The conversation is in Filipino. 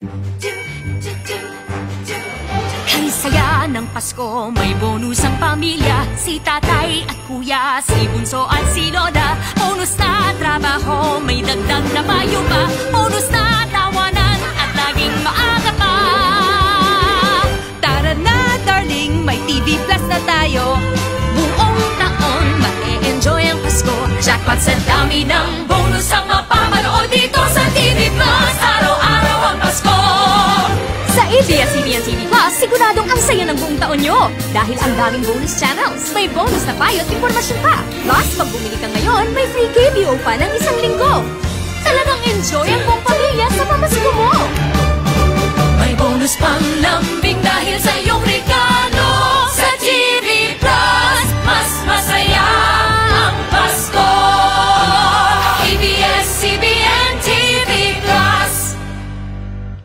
Ang saya ng Pasko, may bonus ang pamilya. Si tatay at kuya, si bunso at si lola. Bonus na trabaho, may dagdag na payo pa. Bonus na tawanan at laging maaga pa. Tara na darling, may TV Plus na tayo. Buong taon, ma-enjoy ang Pasko. Jackpot sa dami ng bonus ang ABS-CBN-TV Plus, siguradong ang saya ng buong taon nyo. Dahil ang daming bonus channels, may bonus na payo at impormasyon pa. Plus, pag bumili ka ngayon, may free KBO pa ng isang linggo. Talagang enjoy ang buong pamilya sa pamasko mo. May bonus pang lambing dahil sa'yo.